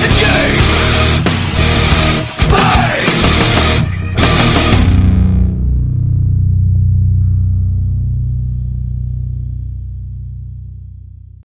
the